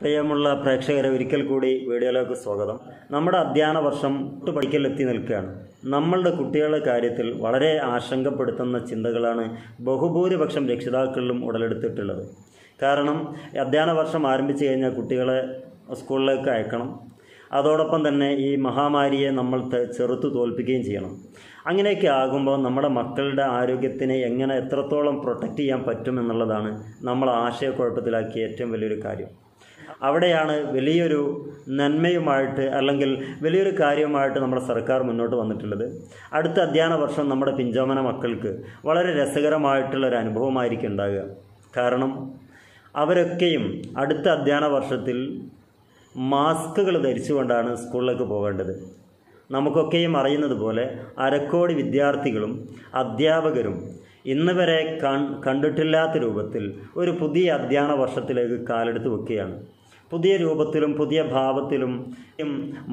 പ്രിയമുള്ള പ്രേക്ഷകരെ ഒരിക്കൽ കൂടി വീഡിയോയിലേക്ക് സ്വാഗതം. നമ്മുടെ അധ്യയന വർഷം പഠിക്കലെത്തി നിൽക്കുകയാണ്. നമ്മളുടെ കുട്ടികളുടെ കാര്യത്തിൽ വളരെ ആശങ്കപ്പെടുത്തുന്ന ചിന്തകളാണ് ബഹുഭൂരിപക്ഷം രക്ഷിതാക്കളിലും ഉടലെടുത്തിട്ടുള്ളത്. കാരണം അധ്യയന വർഷം ആരംഭിച്ചു കഴിഞ്ഞാൽ കുട്ടികളെ സ്കൂളിലേക്ക് അയക്കണം. അതോടൊപ്പം തന്നെ ഈ മഹാമാരിയെ നമ്മൾ ചെറുത്തു തോൽപ്പിക്കുകയും ചെയ്യണം. അങ്ങനെയൊക്കെ ആകുമ്പോൾ നമ്മുടെ മക്കളുടെ ആരോഗ്യത്തിനെ എങ്ങനെ എത്രത്തോളം പ്രൊട്ടക്റ്റ് ചെയ്യാൻ പറ്റുമെന്നുള്ളതാണ് നമ്മൾ ആശയക്കുഴപ്പത്തിലാക്കിയ ഏറ്റവും വലിയൊരു കാര്യം. അവിടെയാണ് വലിയൊരു നന്മയുമായിട്ട് അല്ലെങ്കിൽ വലിയൊരു കാര്യവുമായിട്ട് നമ്മുടെ സർക്കാർ മുന്നോട്ട് വന്നിട്ടുള്ളത്. അടുത്ത അധ്യയന വർഷം നമ്മുടെ പിഞ്ചോമന മക്കൾക്ക് വളരെ രസകരമായിട്ടുള്ള ഒരു അനുഭവമായിരിക്കും ഉണ്ടാകുക കാരണം അവരൊക്കെയും അടുത്ത അധ്യയന വർഷത്തിൽ മാസ്കുകൾ ധരിച്ചുകൊണ്ടാണ് സ്കൂളിലേക്ക് പോകേണ്ടത്. നമുക്കൊക്കെയും അറിയുന്നത് പോലെ അരക്കോടി വിദ്യാർത്ഥികളും അധ്യാപകരും ഇന്ന് വരെ കണ്ടിട്ടില്ലാത്ത രൂപത്തിൽ ഒരു പുതിയ അധ്യയന വർഷത്തിലേക്ക് കാലെടുത്ത് വെക്കുകയാണ്. പുതിയ രൂപത്തിലും പുതിയ ഭാവത്തിലും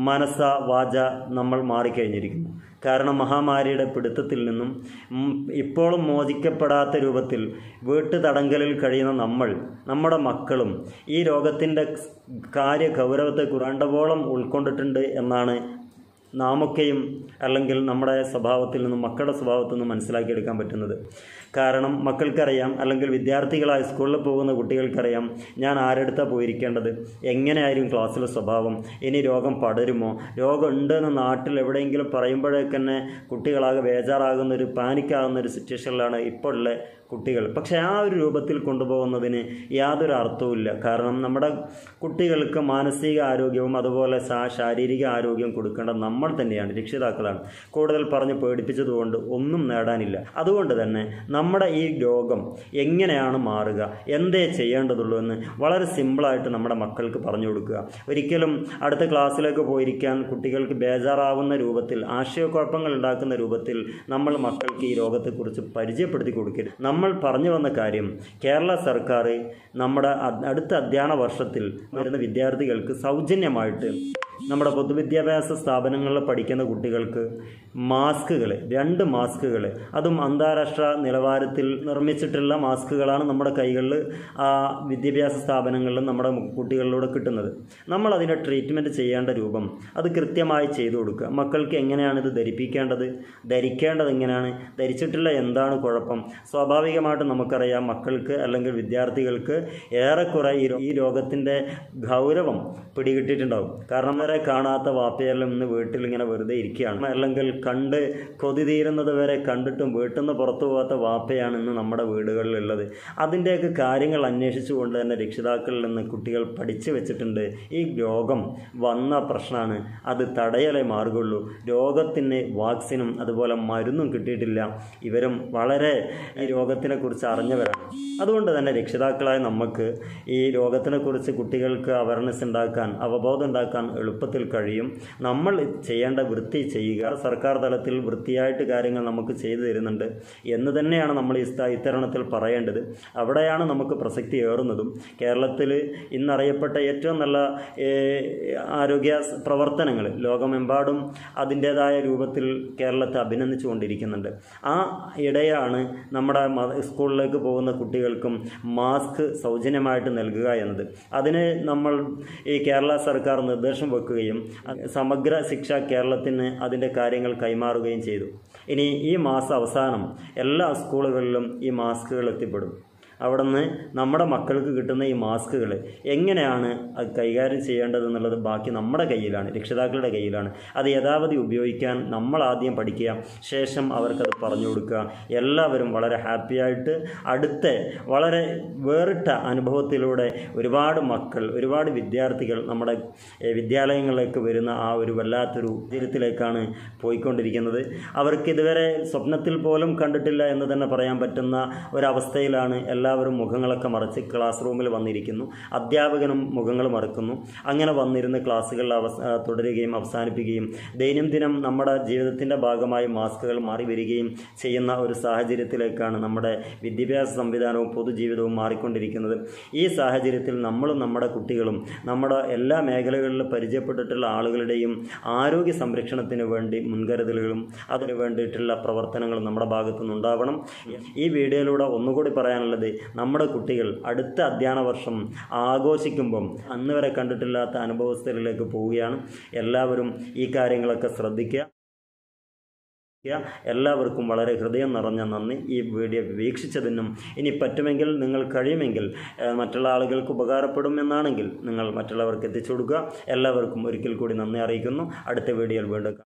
മനസ്സ വാച നമ്മൾ മാറിക്കഴിഞ്ഞിരിക്കുന്നു. കാരണം മഹാമാരിയുടെ പിടുത്തത്തിൽ നിന്നും ഇപ്പോഴും മോചിക്കപ്പെടാത്ത രൂപത്തിൽ വീട്ടു തടങ്കലിൽ കഴിയുന്ന നമ്മൾ നമ്മുടെ മക്കളും ഈ രോഗത്തിന്റെ കാര്യ ഗൗരവത്തെ കുറേണ്ടവോളം ഉൾക്കൊണ്ടിട്ടുണ്ട് എന്നാണ് നാമൊക്കെയും അല്ലെങ്കിൽ നമ്മുടെ സ്വഭാവത്തിൽ നിന്നും മക്കളുടെ സ്വഭാവത്തിൽ നിന്നും മനസ്സിലാക്കിയെടുക്കാൻ പറ്റുന്നത്. കാരണം മക്കൾക്കറിയാം അല്ലെങ്കിൽ വിദ്യാർത്ഥികളായി സ്കൂളിൽ പോകുന്ന കുട്ടികൾക്കറിയാം ഞാൻ ആരെടുത്താണ് പോയിരിക്കേണ്ടത്? എങ്ങനെയായിരിക്കും ക്ലാസ്സിലെ സ്വഭാവം? ഇനി രോഗം പടരുമോ? രോഗം ഉണ്ട് എന്ന് നാട്ടിൽ എവിടെയെങ്കിലും പറയുമ്പോഴേക്ക് തന്നെ കുട്ടികളാകെ ബേജാറാകുന്ന ഒരു പാനിക്കാകുന്ന ഒരു സിറ്റുവേഷനിലാണ് ഇപ്പോൾ ഉള്ള കുട്ടികൾ. പക്ഷേ ആ ഒരു രൂപത്തിൽ കൊണ്ടുപോകുന്നതിന് യാതൊരു അർത്ഥവുമില്ല കാരണം നമ്മുടെ കുട്ടികൾക്ക് മാനസിക ആരോഗ്യവും അതുപോലെ ശാരീരിക ആരോഗ്യം കൊടുക്കേണ്ട നമ്മൾ തന്നെയാണ് രക്ഷിതാക്കളാണ്. കൂടുതൽ പറഞ്ഞ് പേടിപ്പിച്ചതുകൊണ്ട് ഒന്നും നേടാനില്ല. അതുകൊണ്ട് തന്നെ നമ്മുടെ ഈ രോഗം എങ്ങനെയാണ് മാറുക എന്തേ ചെയ്യേണ്ടതുള്ളൂ എന്ന് വളരെ സിമ്പിളായിട്ട് നമ്മുടെ മക്കൾക്ക് പറഞ്ഞു കൊടുക്കുക. ഒരിക്കലും അടുത്ത ക്ലാസ്സിലേക്ക് പോയിരിക്കാൻ കുട്ടികൾക്ക് ബേജാറാവുന്ന രൂപത്തിൽ ആശയക്കുഴപ്പങ്ങൾ ഉണ്ടാക്കുന്ന രൂപത്തിൽ നമ്മൾ മക്കൾക്ക് ഈ രോഗത്തെക്കുറിച്ച് പരിചയപ്പെടുത്തി കൊടുക്കരുത്. നമ്മൾ പറഞ്ഞു വന്ന കാര്യം കേരള സർക്കാർ നമ്മുടെ അടുത്ത അധ്യയന വർഷത്തിൽ വരുന്ന വിദ്യാർത്ഥികൾക്ക് സൗജന്യമായിട്ട് നമ്മുടെ പൊതുവിദ്യാഭ്യാസ സ്ഥാപനങ്ങളിൽ പഠിക്കുന്ന കുട്ടികൾക്ക് മാസ്കുകൾ രണ്ട് മാസ്കുകൾ. അതും അന്താരാഷ്ട്ര നിലവാരത്തിൽ നിർമ്മിച്ചിട്ടുള്ള മാസ്കുകളാണ് നമ്മുടെ കൈകളിൽ ആ വിദ്യാഭ്യാസ സ്ഥാപനങ്ങളിൽ നമ്മുടെ കുട്ടികളിലൂടെ കിട്ടുന്നത്. നമ്മൾ അതിന്റെ ട്രീറ്റ്മെന്റ് ചെയ്യേണ്ട രൂപം അത് കൃത്യമായി ചെയ്തു കൊടുക്കുക. മക്കൾക്ക് എങ്ങനെയാണ് ഇത് ധരിപ്പിക്കേണ്ടത്? ധരിക്കേണ്ടത് എങ്ങനെയാണ്? ധരിച്ചിട്ടുള്ള എന്താണ് കുഴപ്പം? സ്വാഭാവികമായിട്ട് നമുക്കറിയാം മക്കൾക്ക് അല്ലെങ്കിൽ വിദ്യാർത്ഥികൾക്ക് ഏറെക്കുറെ ഈ ഈ രോഗത്തിന്റെ ഗൗരവം പിടികിട്ടിട്ടുണ്ടാകും കാരണം വരെ കാണാത്ത വാപ്പയെല്ലാം ഇന്ന് വീട്ടിൽ ഇങ്ങനെ വെറുതെ ഇരിക്കുകയാണ്. അല്ലെങ്കിൽ കണ്ട് കൊതി തീരുന്നത് വരെ കണ്ടിട്ടും വീട്ടിൽ നിന്ന് പുറത്തു പോകാത്ത വാപ്പയാണ് ഇന്ന് നമ്മുടെ വീടുകളിലുള്ളത്. അതിന്റെയൊക്കെ കാര്യങ്ങൾ അന്വേഷിച്ചുകൊണ്ട് തന്നെ രക്ഷിതാക്കളിൽ നിന്ന് കുട്ടികൾ പഠിച്ചു വെച്ചിട്ടുണ്ട്. ഈ രോഗം വന്ന പ്രശ്നമാണ്. അത് തടയലേ മാർഗുള്ളൂ രോഗത്തിന് വാക്സിനും അതുപോലെ മരുന്നും കിട്ടിയിട്ടില്ല. ഇവരും വളരെ ഈ രോഗത്തിനെ അതുകൊണ്ട് തന്നെ രക്ഷിതാക്കളായ നമുക്ക് ഈ രോഗത്തിനെ കുറിച്ച് കുട്ടികൾക്ക് അവയർനെസ് ഉണ്ടാക്കാൻ അവബോധം ഉണ്ടാക്കാൻ എളുപ്പത്തിൽ കഴിയും. നമ്മൾ ചെയ്യേണ്ട വൃത്തി ചെയ്യുക. സർക്കാർ തലത്തിൽ വൃത്തിയായിട്ട് കാര്യങ്ങൾ നമുക്ക് ചെയ്തു തരുന്നുണ്ട് എന്ന് തന്നെയാണ് നമ്മൾ ഈ ഇത്തരണത്തിൽ പറയേണ്ടത്. അവിടെയാണ് നമുക്ക് പ്രസക്തി ഏറുന്നതും. കേരളത്തിൽ ഇന്നറിയപ്പെട്ട ഏറ്റവും നല്ല ആരോഗ്യ പ്രവർത്തനങ്ങൾ ലോകമെമ്പാടും അതിന്റേതായ രൂപത്തിൽ കേരളത്തെ അഭിനന്ദിച്ചുകൊണ്ടിരിക്കുന്നുണ്ട്. ആ ഇടയാണ് നമ്മുടെ സ്കൂളിലേക്ക് പോകുന്ന കുട്ടികൾക്കും മാസ്ക് സൗജന്യമായിട്ട് നൽകുക എന്നത്. അതിന് നമ്മൾ ഈ കേരള സർക്കാർ നിർദ്ദേശം വെക്കുകയും സമഗ്ര ശിക്ഷ കേരളത്തിന് അതിന്റെ കാര്യങ്ങൾ കൈമാറുകയും ചെയ്തു. ഇനി ഈ മാസം അവസാനം എല്ലാ സ്കൂളുകളിലും ഈ മാസ്കുകൾ എത്തിപ്പെടും. അവിടുന്ന് നമ്മുടെ മക്കൾക്ക് കിട്ടുന്ന ഈ മാസ്കുകൾ എങ്ങനെയാണ് അത് കൈകാര്യം ചെയ്യേണ്ടതെന്നുള്ളത് ബാക്കി നമ്മുടെ കയ്യിലാണ് രക്ഷിതാക്കളുടെ കയ്യിലാണ്. അത് യഥാവധി ഉപയോഗിക്കാൻ നമ്മൾ ആദ്യം പഠിക്കുക ശേഷം അവർക്കത് പറഞ്ഞു കൊടുക്കുക. എല്ലാവരും വളരെ ഹാപ്പിയായിട്ട് അടുത്ത വളരെ വേറിട്ട അനുഭവത്തിലൂടെ ഒരുപാട് മക്കൾ ഒരുപാട് വിദ്യാർത്ഥികൾ നമ്മുടെ വിദ്യാലയങ്ങളിലേക്ക് വരുന്ന ആ ഒരു വല്ലാത്തൊരു സാഹചര്യത്തിലേക്കാണ് പോയിക്കൊണ്ടിരിക്കുന്നത്. അവർക്ക് ഇതുവരെ സ്വപ്നത്തിൽ പോലും കണ്ടിട്ടില്ല എന്ന് തന്നെ പറയാൻ പറ്റുന്ന ഒരവസ്ഥയിലാണ് എല്ലാവരും മുഖങ്ങളൊക്കെ മറച്ച് ക്ലാസ് റൂമിൽ വന്നിരിക്കുന്നു. അധ്യാപകനും മുഖങ്ങൾ മറക്കുന്നു. അങ്ങനെ വന്നിരുന്ന് ക്ലാസ്സുകൾ അവസ തുടരുകയും അവസാനിപ്പിക്കുകയും ദൈനംദിനം നമ്മുടെ ജീവിതത്തിന്റെ ഭാഗമായി മാസ്കുകൾ മാറി വരികയും ചെയ്യുന്ന ഒരു സാഹചര്യത്തിലേക്കാണ് നമ്മുടെ വിദ്യാഭ്യാസ സംവിധാനവും പൊതുജീവിതവും മാറിക്കൊണ്ടിരിക്കുന്നത്. ഈ സാഹചര്യത്തിൽ നമ്മളും നമ്മുടെ കുട്ടികളും നമ്മുടെ എല്ലാ മേഖലകളിലും പരിചയപ്പെട്ടിട്ടുള്ള ആളുകളുടെയും ആരോഗ്യ സംരക്ഷണത്തിന് വേണ്ടി മുൻകരുതലുകളും അതിനു വേണ്ടിയിട്ടുള്ള പ്രവർത്തനങ്ങളും നമ്മുടെ ഭാഗത്തു നിന്നുണ്ടാവണം ഈ വീഡിയോയിലൂടെ ഒന്നുകൂടി പറയാനുള്ളത് നമ്മുടെ കുട്ടികൾ അടുത്ത അധ്യയന വർഷം ആഘോഷിക്കുമ്പം അന്ന് വരെ കണ്ടിട്ടില്ലാത്ത അനുഭവസ്ഥയിലേക്ക് പോവുകയാണ്. എല്ലാവരും ഈ കാര്യങ്ങളൊക്കെ ശ്രദ്ധിക്കുക. എല്ലാവർക്കും വളരെ ഹൃദയം നിറഞ്ഞ നന്ദി. ഈ വീഡിയോ വീക്ഷിച്ചതിനും ഇനി പറ്റുമെങ്കിൽ നിങ്ങൾ കഴിയുമെങ്കിൽ മറ്റുള്ള ആളുകൾക്ക് ഉപകാരപ്പെടും എന്നാണെങ്കിൽ നിങ്ങൾ മറ്റുള്ളവർക്ക് എത്തിച്ചു കൊടുക്കുക. എല്ലാവർക്കും ഒരിക്കൽ കൂടി നന്ദി അറിയിക്കുന്നു. അടുത്ത വീഡിയോയിൽ വീണ്ടും.